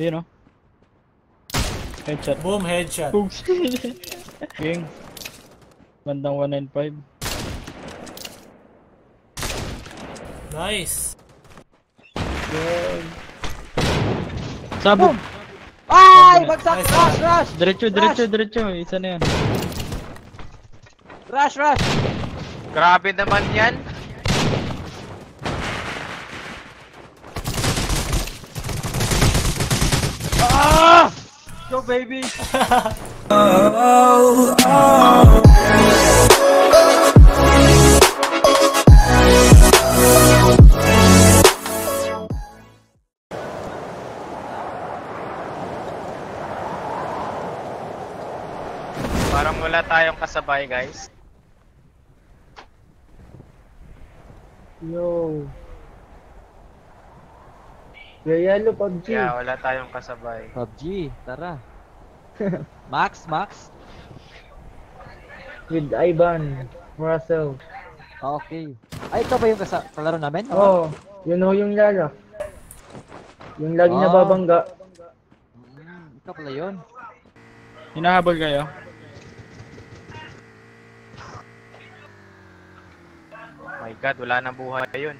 Yun oh. Headshot. Boom, headshot. Boogs. King. Bandang 195. Nice. Sabog. Ay! Bagsak! Nice, Rush! Rush! Diretso, diretso, diretso. Isa na yan. Rush! Rush! Grabe naman yan. Baby! Parang wala tayong kasabay, guys. Yo. Yayalo PUBG. Kaya wala tayong kasabay. PUBG, tara. Max, Max. With Ivan. Russell. Okay. Ay, ito ba yung kasa kalaro namin? Oh, yun ho yung lala. Yung lagi Ah. nababangga. Mm, ikaw pala yun. Hinahabol kayo. My God, wala nang buhay yun.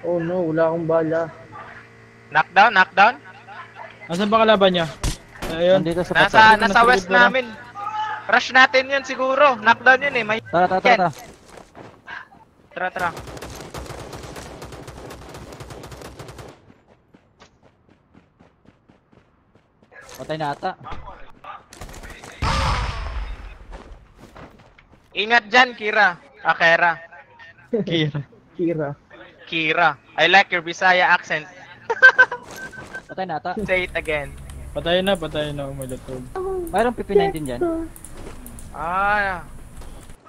Oh no, wala akong bala. Knockdown, knockdown. Asan ba kalaban niya? Ayun. Nandito sa Nasa. Dito, nasa nasa west gitna. namin. Rush natin yun siguro. Knockdown yun eh. May... Tara, tara, tara. tara. Tara, tara. Patay na ata. Ingat dyan, Kira. Ah, Kera. Kira. Kira. Kira. I like your Bisaya accent. Patay na ata. Say it again. Patay na, patay na. Umalutog. Mayroong PP19 dyan. Ah.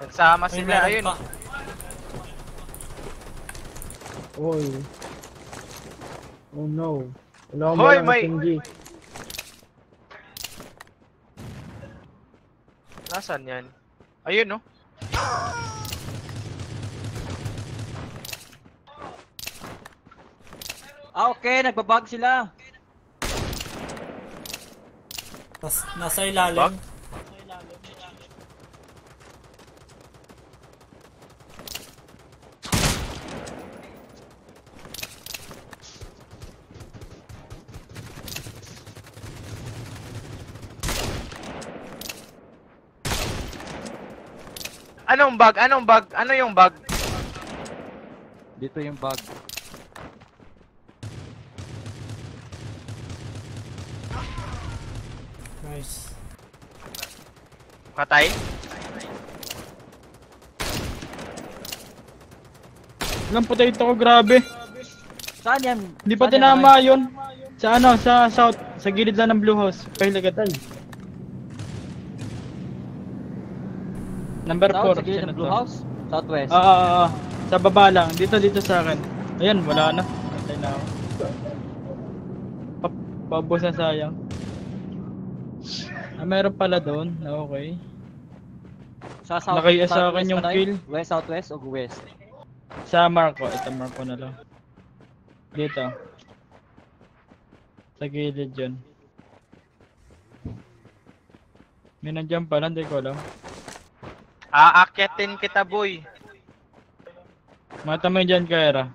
Nagsama sila. Ayun. Oy. Oh no. Wala akong Hoy, may- SMG. Nasaan yan? Ayun, no? Ah, okay. Nagbabag sila. Nas, nasa ilalim. Bak? Anong bug? Anong bug? Ano yung bug? Dito yung bag. Nice. Patay? Ilang potato ko, grabe. Saan yan? Hindi pa tinama yun. Sa ano, sa south. Sa gilid lang ng blue house. Pahilagat. Number South, 4. sa gilid ng Blue House? Southwest. Oo, oo, oo. Sa baba lang. Dito, dito sa akin. Ayan, wala na. Patay na ako. Pa paubos na sayang. Ah, meron pala doon. Ah, Okay. Sa south, Nakaya sa akin yung kill. West, southwest o west? Sa Marco. Ito, Marco na lang. Dito. Sa gilid yun. May nandiyan pala, hindi ko alam. Aakyatin kita, boy. Mata mo dyan, Kaira.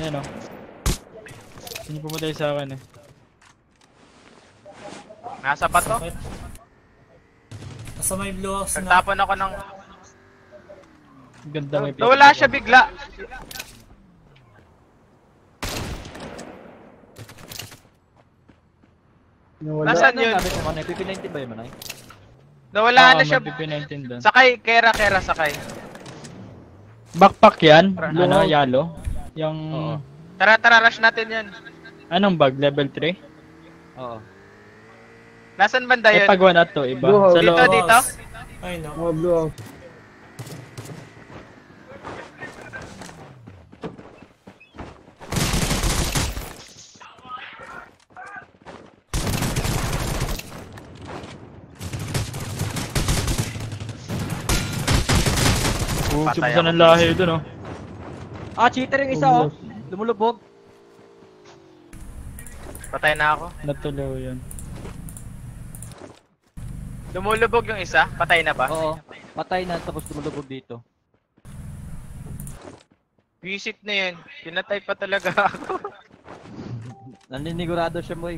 Ayan o. Hindi pumatay sa akin eh. Nasa ba to? Sakit. Nasa may blue house na. Nagtapon ako ng... Ganda may Nawala siya bigla. Nawala. Nasaan Ano yun? yung gamit mo, Manay? PP19 ba yun, Manay? Nawala na siya. may PP19 doon. Sakay, kera, kera, sakay. Backpack yan? Ra- Ano, yalo? Yung... Oo. Tara, tara, rush natin yan. Anong bag? Level 3? Oo. Nasaan banda Eh, yun? pag one to, iba. Blue house. Sa Dito, dito? Ay no. Oh, blue house. Oh, Patay ng lahi doon oh. Ah, cheater yung isa oh. Lumulubog. Patay na ako. Natuloy yun. Lumulubog yung isa. Patay na ba? Oo. Patay na tapos lumulubog dito. Visit na yun. Pinatay pa talaga ako. Naninigurado siya boy.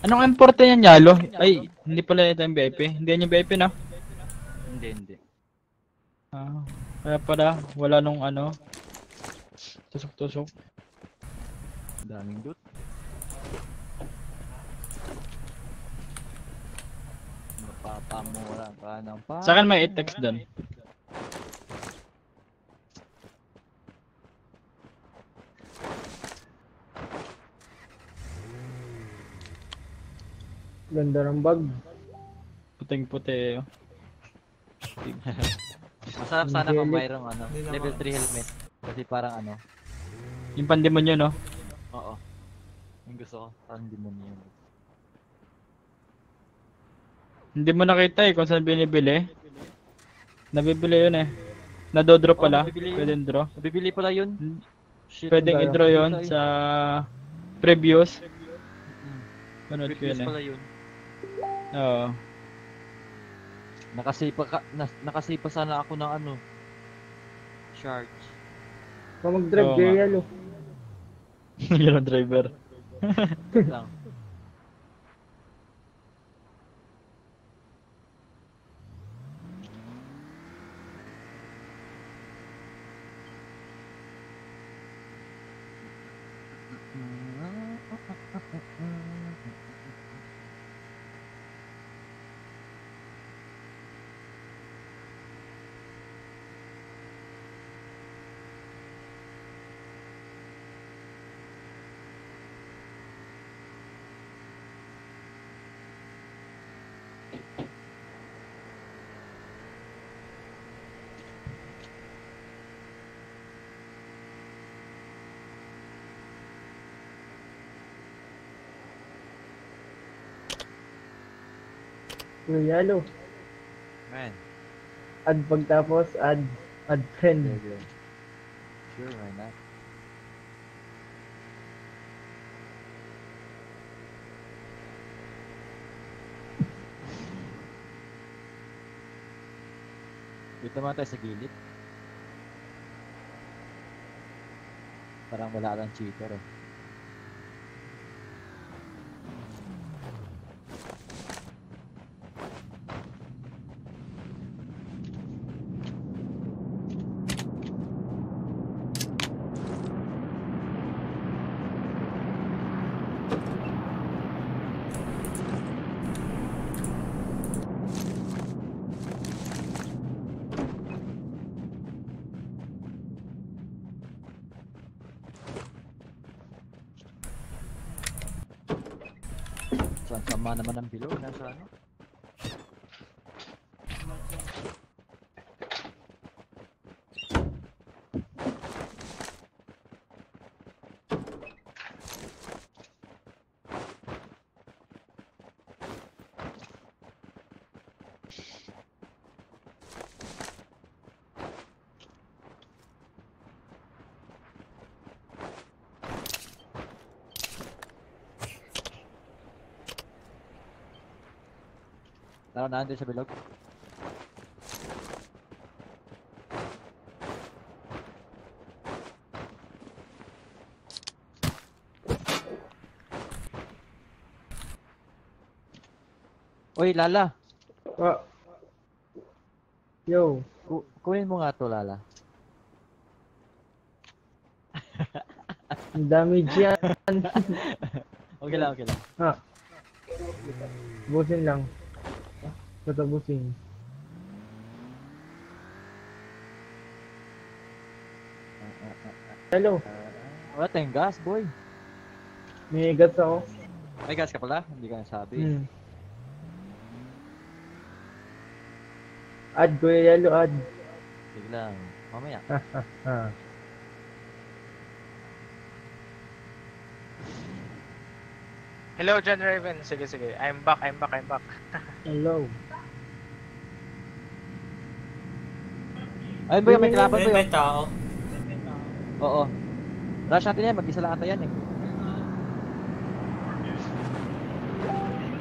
Anong importe niyan, Yalo? Ay, hindi pala ito yung VIP. Hindi yan yung VIP na. Hindi, hindi. Ah, kaya pala, wala nung ano. Tusok-tusok. Daming loot. Mapapamura ka ng pa. Sa akin may 8 text doon. Ganda ng bag. Puting-puti. oh. Masarap sana kung mayroong ano, level 3 helmet. Kasi parang ano, Yung pandemonyo, no? oo. Yung gusto ko, parang demonyo. Hindi mo nakita eh kung saan binibili. Nabibili yun eh. Nadodrop Oh, pala. nabibili yun. Pwedeng draw. Nabibili pala yun. Hmm. Shit. Pwedeng tayo. i-draw yun sa previews. Mm. Panood ko Previous yun eh. pala yun. Oo. Nakasipa ka, nas, nakasipa sana ako ng ano. Sharks. Kung mag-drive Oo nga. yalo. Yun ang driver. lang. Kuya Yalo. Man, Add pagtapos, add, add friend. Sure, why not? Dito naman tayo sa gilid. Parang wala lang cheater eh. Sama naman ang bilog? Nasa ano? Tara na sa bilog. Uy, Lala. Ah. Yo. Ku kunin mo nga to, Lala. Ang damage yan. Okay lang, okay lang. ha. Busin lang. Tatabusin. Ah, Hello. Wala tayong gas, boy. May gats ako. May gas ka pala? Hindi ka nasabi. Hmm. Add Kuya Yalo, add. Sige lang. Mamaya. Hello, John Raven. Sige, sige. I'm back, I'm back, I'm back. Hello. Ayun ba yung may kalaban May, ba may yun? tao. Oo. Rush natin yan, mag-isa lang ata yan eh.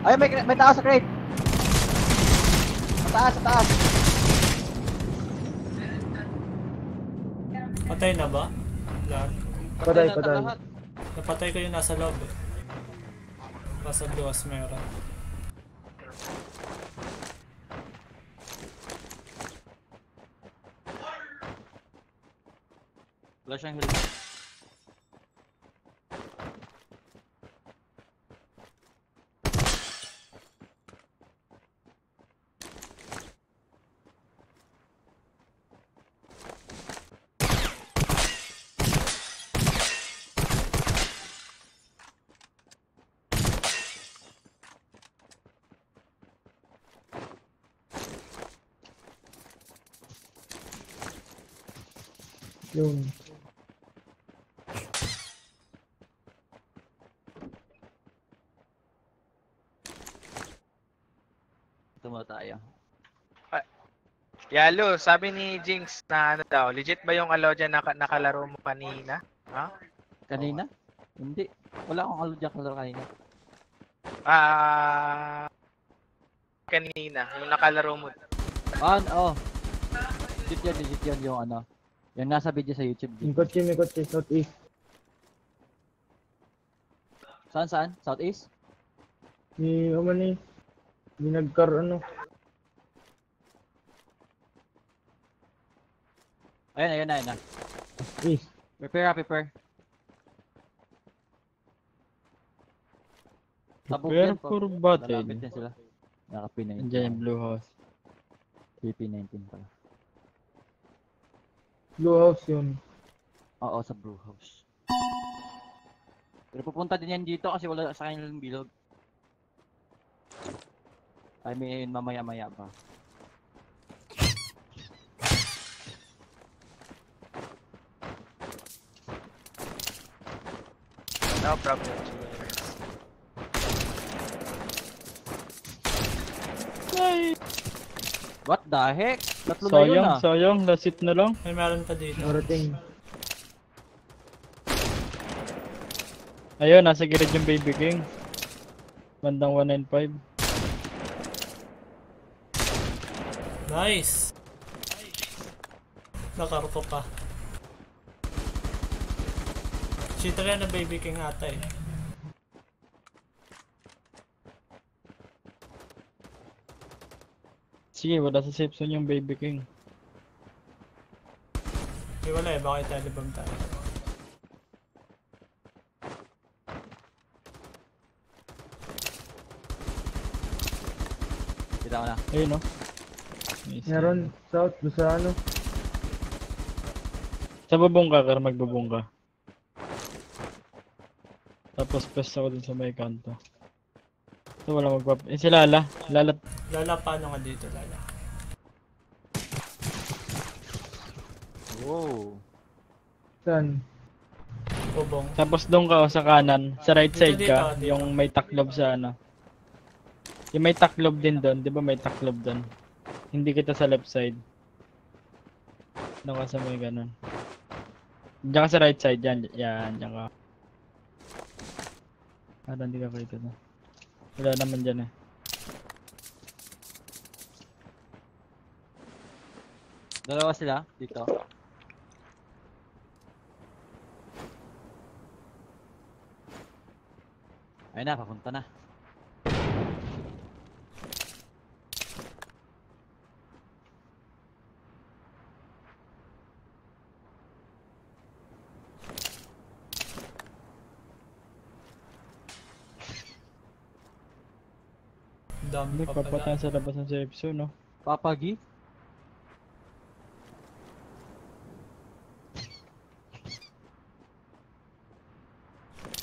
Ayun, may, may tao sa crate! Sa taas, sa taas! Patay na ba? Lahat. Patay, na patay. lahat. Napatay ko yung nasa loob eh. Nasa duwas meron. Wala Yun. Ito mo tayo. Yalo, sabi ni Jinx na ano daw, legit ba yung alo dyan na nakalaro mo kanina? Ha? Kanina? Hindi. Wala akong alo dyan kalaro kanina. Ah, kanina, yung nakalaro mo. Ah, oo. Legit yan, legit yan yung ano. Yung nasa video sa YouTube. May kotse, may kotse, southeast. Saan, saan? Southeast? Ni, ano ni, ni nagkar, ano. Ayun, ayun na, ayun na. East. Prepare, prepare. Tabog Prepare yan po. for battle. Lalapit din sila. Naka-P19. Nandiyan yung blue house. PP19 pala. Blue house yun. Oo, sa brew house. Pero pupunta din yan dito kasi wala sa kanilang bilog. I mean, mamaya-maya pa. No problem. What the heck? Tatlo na yun Sayang, ah. sayang. Last hit na lang. May meron pa dito. Marating. Ayun, nasa gilid yung Baby King. Bandang 195. Nice! Nakarto pa. Cheater yan na Baby King ata eh. Sige, wala sa safe zone yung Baby King. Hindi wala eh, baka italibam tayo. Kita ko na. Ayun, no? Nice. Meron, south, doon sa ano. Sa babong ka, kar magbabong ka. Tapos press ako dun sa may kanto. So wala magpap... Eh si Lala. Lala. Lala, paano nga dito, Lala? Wow. Saan? Bubong. Tapos doon ka oh, sa kanan. Sa right Dito, side ka. dito, dito. Yung may taklob sa ano. Yung may taklob din doon. Di ba may taklob doon? Hindi kita sa left side. Doon ka sa may ganun. Diyan ka sa right side. Yan. Yan. Diyan ka. Para hindi ka kita na. Wala naman dyan eh. Dalawa sila dito. Ayun na, papunta na. Dami Hindi, papatayan sa labas ng safe zone, no? Papagi?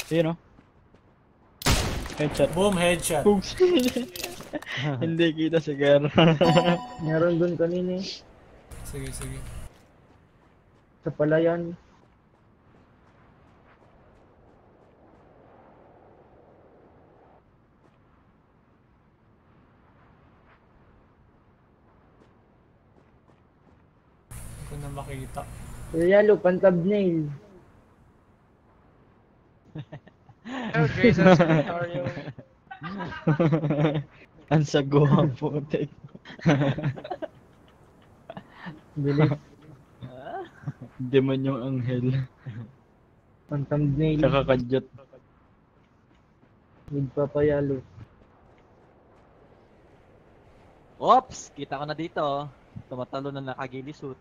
Ayun, no? Headshot. Boom, headshot. Pugs. Hindi kita si Gar. Meron doon kanina eh. Sige, sige. Sa palayan. Hindi ko na makita. Yellow, pan thumbnail. Oh, Jason's Victorio. Ang saguha po. tek. Bilis. Demon yung anghel. Pan thumbnail. Kakakadyot. With papayalo. Oops! Kita ko na dito. Tumatalo na nakagilisot.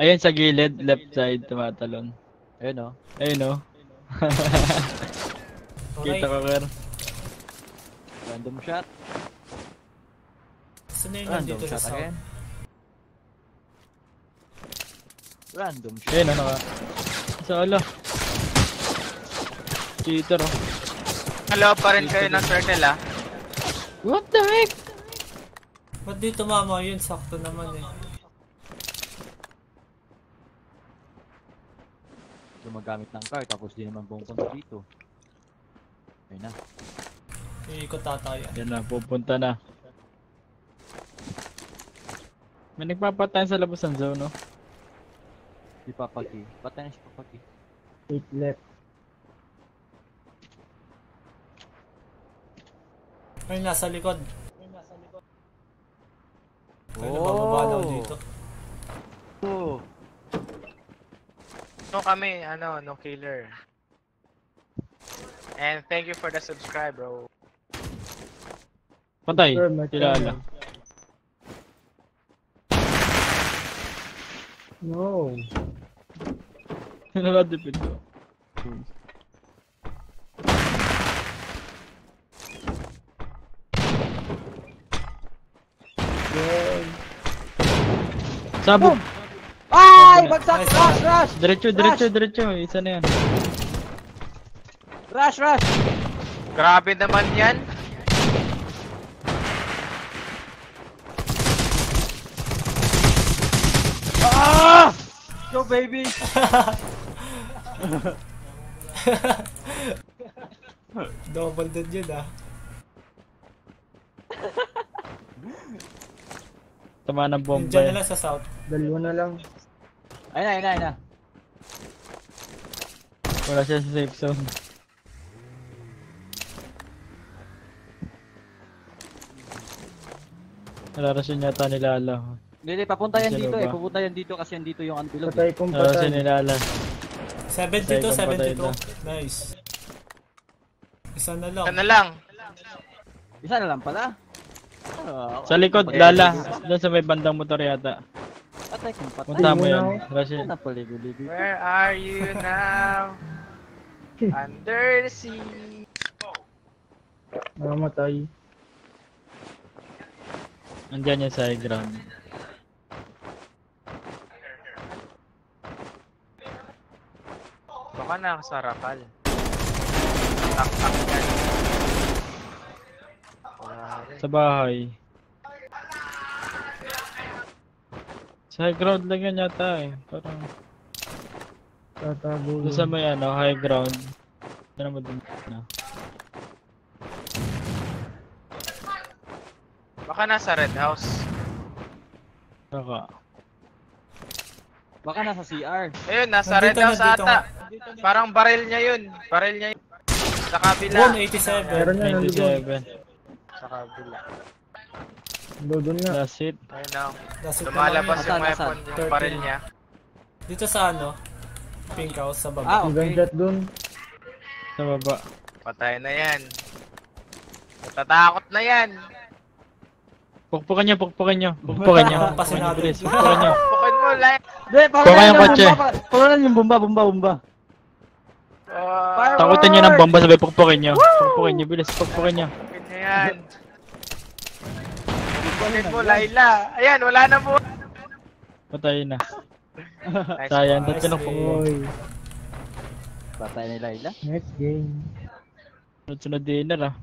Ayun sa gilid, left side, tumatalon. Ayun oh. Ayun oh. Okay. Kita ko, Ker. Random shot. Saan na nandito sa shot south? again. Random shot. Ayun oh, naka. Sa ala. Cheater oh. Hello pa rin kayo ng circle ah. What the heck? Ba't di tumama yun? Sakto naman eh. Gumagamit ng car tapos di naman pumupunta dito. Ayun na. Iikot ata yan. Na, pupunta na. May nagpapatayan sa labas ng zone, no? Si Papagi. Patay na si Papagi. 8 left. Ay, nasa likod. Ay, nabababa na ako dito. Oh! No kami, ano, no killer. And thank you for the subscribe, bro. Patay. Sure, matay. Kilala. No. Nakadipid ko. Good. Sabog! Oh. Ay! Bagsak! Rush! Rush! Diretso, diretso, diretso. Isa na yan. Rush! Rush! Grabe naman yan. Ah! Go baby! Double dead yun ah. Tama ng bomba Nandiyan na lang sa south. Dalawa na lang. Ayun na, ayun na, ayun na. Wala siya sa safe zone. Nalarasyon yata ni Lala. Hindi, hindi, papunta yan Sino dito ba? eh. Pupunta yan dito kasi yan dito yung antilog. eh. Patay kong Nalarasyon ni patay. Lala. 72, Patay na. 72. Nice. Isa na lang. Ano lang. Isa na lang pala. Ah, Sa likod, patay. Lala. Doon sa may bandang motor yata. Patay kung patay. Punta mo yan. Where are you now? Under the sea. Namatay. Andyan yan sa high ground. Baka nakasarapal. Tak-tak yan. Sa bahay. Sa high ground lang yan yata eh. Parang Tatago. doon sa may ano, high ground. Ano naman dun na. Baka nasa red house. Saka. Baka nasa CR. Ayun, nasa Nandito, red house nandito ata. Parang barrel niya yun. Barrel niya yun. Sa kabila. 187. Meron na, nandun. 97. Sa kabila. Doon nga. That's it. Ayun na. Nasa Lumalabas naman yung weapon, yung barrel niya. Dito sa ano? Pink house sa baba. Ah, okay. gunshot dun. Sa baba. Patay na yan. Natatakot na yan. Pukpukan nyo, pukpukan nyo. Pukpukan nyo. Pasin natin. Bilis, Pukpukan nyo. Bukod mo, like. Hindi, pakalan yung yung kotse. Pakalan yung bomba, bomba, bomba. Uh, Takutin nyo ng bomba sabay pukpukin nyo. Pukpukin nyo, bilis. Pukpukin. Bukod niya yan. Bukod mo, Laila. Ayan, wala na po. Patay na. Sayang, ba't ka nang pukpukin? Oy. Patay ni Laila. Next game. Sunod-sunod dinner ah.